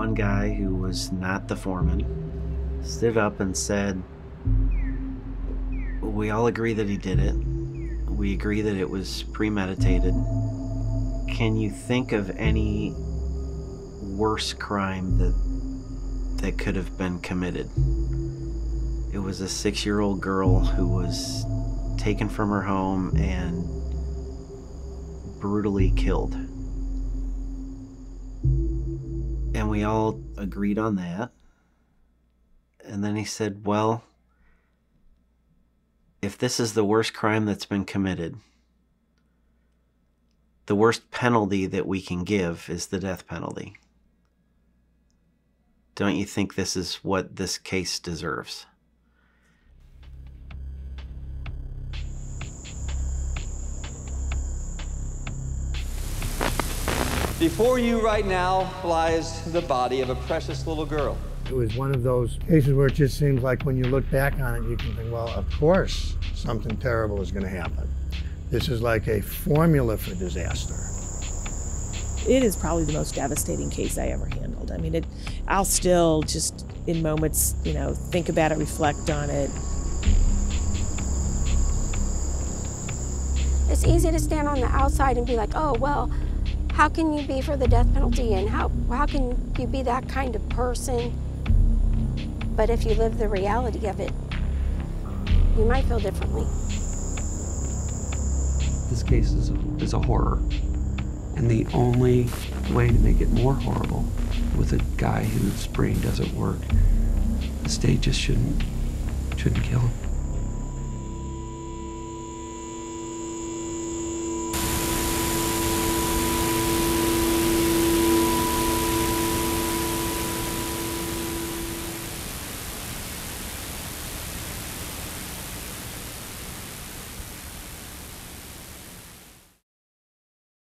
one guy who was not the foreman stood up and said, We all agree that he did it. We agree that it was premeditated. Can you think of any worse crime that that could have been committed? It was a six year old girl who was taken from her home and brutally killed. And we all agreed on that. And then he said, Well, if this is the worst crime that's been committed, the worst penalty that we can give is the death penalty. Don't you think this is what this case deserves? Before you right now lies the body of a precious little girl. It was one of those cases where it just seems like when you look back on it, you can think, well, of course something terrible is going to happen. This is like a formula for disaster. It is probably the most devastating case I ever handled. I mean, it, I'll still just in moments, you know, think about it, reflect on it. It's easy to stand on the outside and be like, oh, well, how can you be for the death penalty and how, how can you be that kind of person? But if you live the reality of it, you might feel differently. This case is a, is a horror. And the only way to make it more horrible with a guy whose brain doesn't work, the state just shouldn't shouldn't kill him.